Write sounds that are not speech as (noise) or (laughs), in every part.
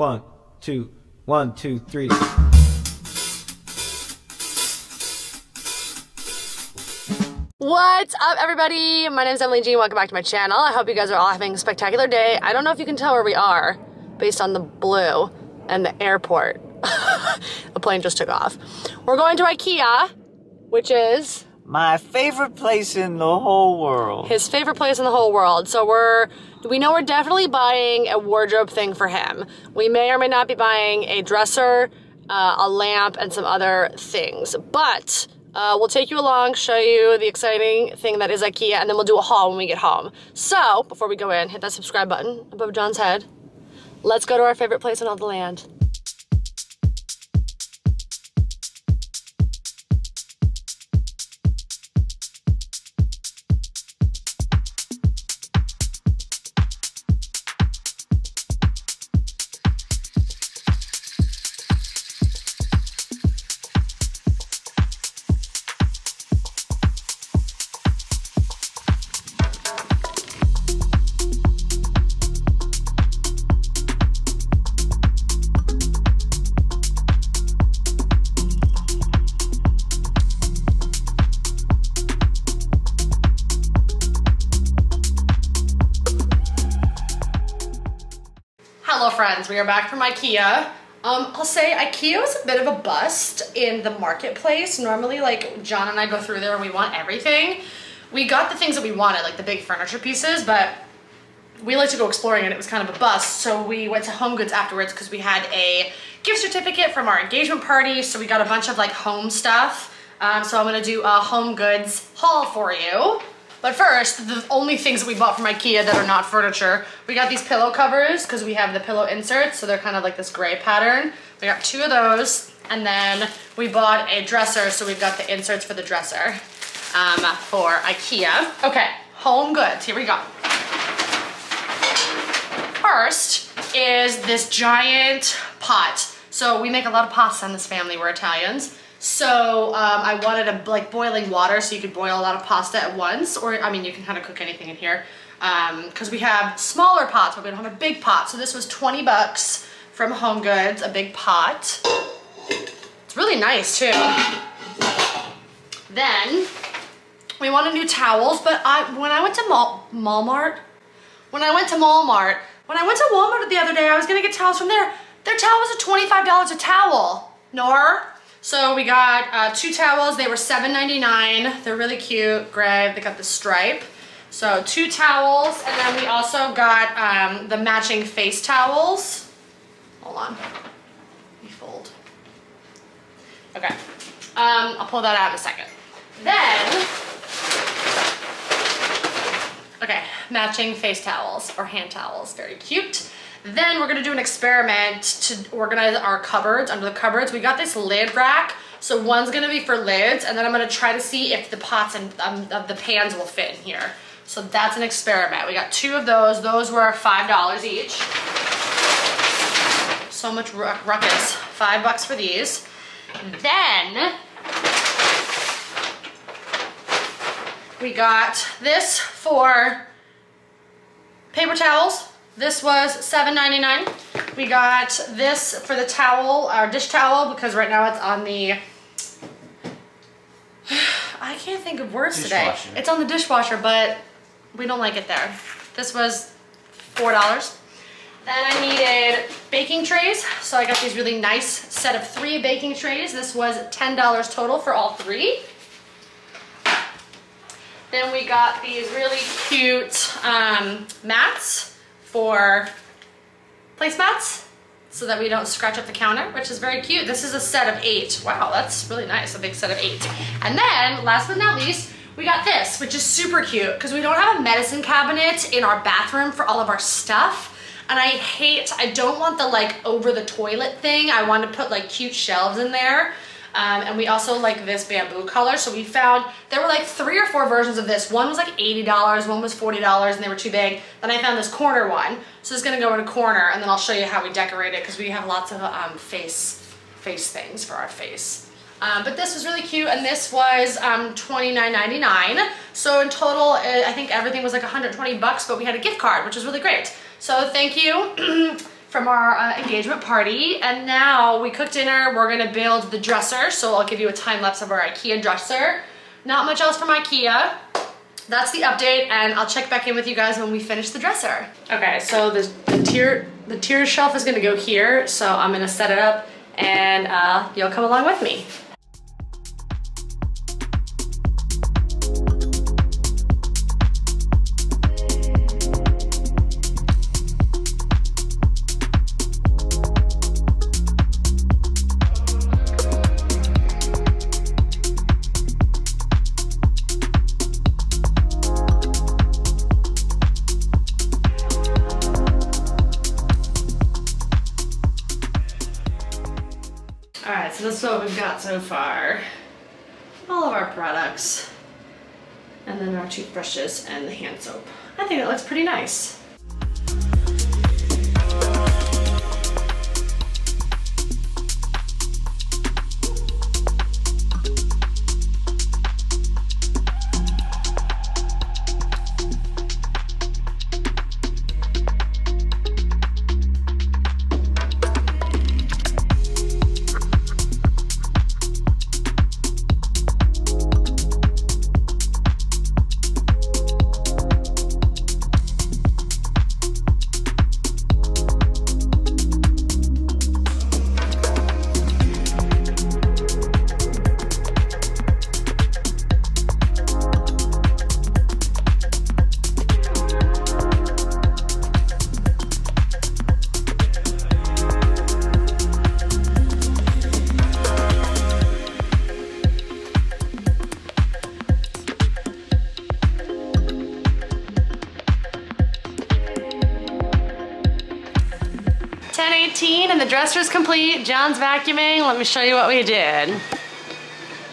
One, two, one, two, three. What's up, everybody? My name is Emily Jeanne. Welcome back to my channel. I hope you guys are all having a spectacular day. I don't know if you can tell where we are based on the blue and the airport. (laughs) the plane just took off. We're going to IKEA, which is My favorite place in the whole world. his favorite place in the whole world. So we're we know we're definitely buying a wardrobe thing for him. We may or may not be buying a dresser, uh, a lamp, and some other things. But uh, we'll take you along, show you the exciting thing that is IKEA, and then we'll do a haul when we get home. So before we go in, hit that subscribe button above John's head. Let's go to our favorite place in all the land. Friends, we are back from IKEA. Um, I'll say IKEA was a bit of a bust in the marketplace. Normally, like John and I go through there and we want everything. We got the things that we wanted, like the big furniture pieces, but we like to go exploring and it was kind of a bust. So we went to Home Goods afterwards because we had a gift certificate from our engagement party. So we got a bunch of like home stuff. Um, so I'm gonna do a Home Goods haul for you. But first, the only things that we bought from Ikea that are not furniture, we got these pillow covers because we have the pillow inserts, so they're kind of like this gray pattern. We got two of those, and then we bought a dresser, so we've got the inserts for the dresser um, for Ikea. Okay, Home Goods, here we go. First is this giant pot. So we make a lot of pasta in this family, we're Italians. So um, I wanted a like boiling water so you could boil a lot of pasta at once, or I mean you can kind of cook anything in here. Because um, we have smaller pots, but we don't have a big pot. So this was 20 bucks from Home Goods, a big pot. It's really nice too. Then we wanted new towels, but I when I went to Walmart, when I went to Walmart, when I went to Walmart the other day, I was gonna get towels from there. Their towels are $25 a towel. Nor. So we got uh, two towels. They were $7.99. They're really cute, gray. They got the stripe. So two towels, and then we also got um, the matching face towels. Hold on. Me fold. Okay. Um, I'll pull that out in a second. Then, okay, matching face towels or hand towels. Very cute. Then we're gonna do an experiment to organize our cupboards. Under the cupboards, we got this lid rack. So one's gonna be for lids, and then I'm gonna try to see if the pots and um, the pans will fit in here. So that's an experiment. We got two of those. Those were $5 each. So much ruckus. Five bucks for these. Then, we got this for paper towels. This was $7.99. We got this for the towel, our dish towel, because right now it's on the, (sighs) I can't think of words Dishwasher. today. It's on the dishwasher, but we don't like it there. This was $4. Then I needed baking trays. So I got these really nice set of three baking trays. This was $10 total for all three. Then we got these really cute um, mats for placemats so that we don't scratch up the counter, which is very cute. This is a set of eight. Wow, that's really nice, a big set of eight. And then, last but not least, we got this, which is super cute because we don't have a medicine cabinet in our bathroom for all of our stuff. And I hate, I don't want the like over the toilet thing. I want to put like cute shelves in there. Um, and we also like this bamboo color. So we found, there were like three or four versions of this. One was like $80, one was $40, and they were too big. Then I found this corner one. So it's gonna go in a corner, and then I'll show you how we decorate it, because we have lots of um, face, face things for our face. Um, but this was really cute, and this was um, $29.99. So in total, uh, I think everything was like 120 bucks, but we had a gift card, which was really great. So thank you (clears throat) from our uh, engagement party. And now we cooked dinner. We're gonna build the dresser. So I'll give you a time lapse of our Ikea dresser. Not much else from Ikea. That's the update and I'll check back in with you guys when we finish the dresser. Okay, so the, the tier the tier shelf is gonna go here. So I'm gonna set it up and uh, you'll come along with me. So this is what we've got so far. All of our products. And then our toothbrushes and the hand soap. I think it looks pretty nice. Ten eighteen, and the dresser's complete. John's vacuuming. Let me show you what we did.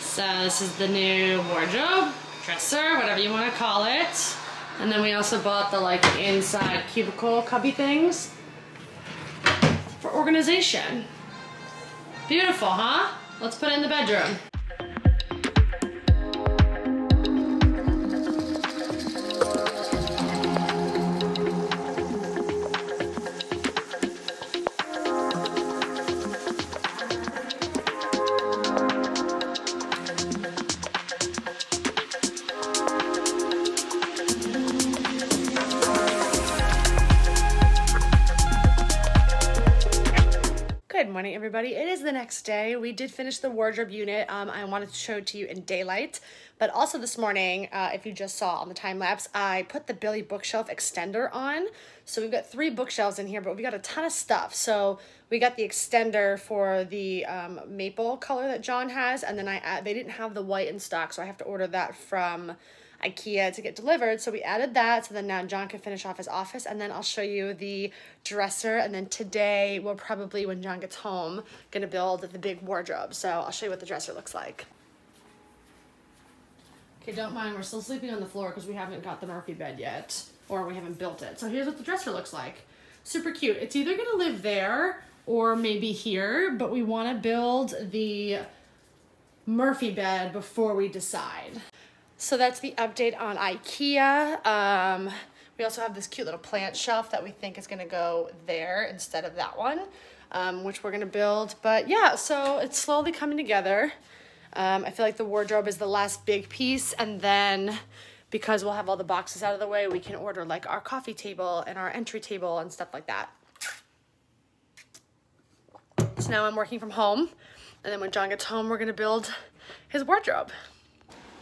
So this is the new wardrobe, dresser, whatever you want to call it. And then we also bought the like inside cubicle cubby things for organization. Beautiful, huh? Let's put it in the bedroom. Morning, everybody. It is the next day. We did finish the wardrobe unit. Um, I wanted to show it to you in daylight, but also this morning, uh, if you just saw on the time lapse, I put the Billy bookshelf extender on. So we've got three bookshelves in here, but we got a ton of stuff. So we got the extender for the um, maple color that John has, and then I they didn't have the white in stock, so I have to order that from IKEA to get delivered. So we added that so then now John can finish off his office and then I'll show you the dresser and then today we'll probably when John gets home gonna build the big wardrobe. So I'll show you what the dresser looks like. Okay, don't mind, we're still sleeping on the floor because we haven't got the Murphy bed yet or we haven't built it. So here's what the dresser looks like. Super cute. It's either gonna live there or maybe here, but we wanna build the Murphy bed before we decide. So that's the update on IKEA. Um, we also have this cute little plant shelf that we think is gonna go there instead of that one, um, which we're gonna build. But yeah, so it's slowly coming together. Um, I feel like the wardrobe is the last big piece and then because we'll have all the boxes out of the way, we can order like our coffee table and our entry table and stuff like that. So now I'm working from home and then when John gets home, we're gonna build his wardrobe.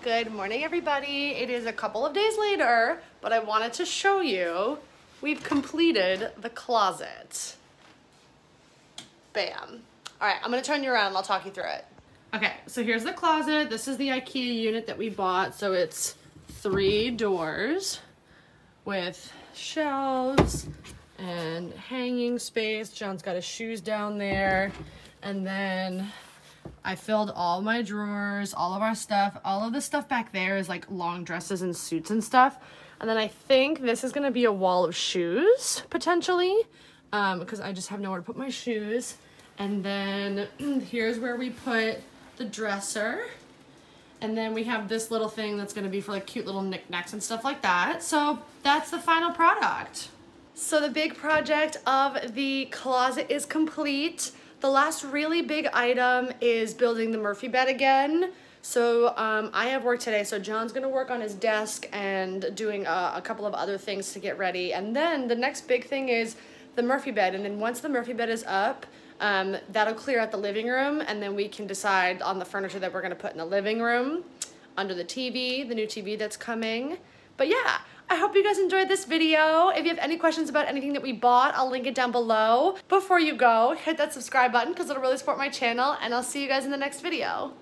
Good morning, everybody. It is a couple of days later, but I wanted to show you we've completed the closet. Bam. All right, I'm gonna turn you around and I'll talk you through it. Okay, so here's the closet. This is the IKEA unit that we bought. So it's three doors with shelves and hanging space. John's got his shoes down there. And then I filled all my drawers, all of our stuff. All of the stuff back there is like long dresses and suits and stuff. And then I think this is gonna be a wall of shoes, potentially, um, because I just have nowhere to put my shoes. And then (clears throat) here's where we put the dresser. And then we have this little thing that's gonna be for like cute little knickknacks and stuff like that. So that's the final product. So the big project of the closet is complete. The last really big item is building the Murphy bed again. So um, I have work today, so John's gonna work on his desk and doing a, a couple of other things to get ready. And then the next big thing is the Murphy bed. And then once the Murphy bed is up, um, that'll clear out the living room and then we can decide on the furniture that we're gonna put in the living room, under the TV, the new TV that's coming. But yeah, I hope you guys enjoyed this video. If you have any questions about anything that we bought, I'll link it down below. Before you go, hit that subscribe button because it'll really support my channel and I'll see you guys in the next video.